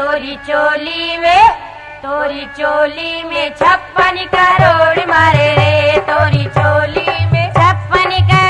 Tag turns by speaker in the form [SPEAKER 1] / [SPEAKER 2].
[SPEAKER 1] तोरी चोली में, तोरी चोली में छप्पन करोड़ मारे रे। तोरी चोली में छप्पन करोड़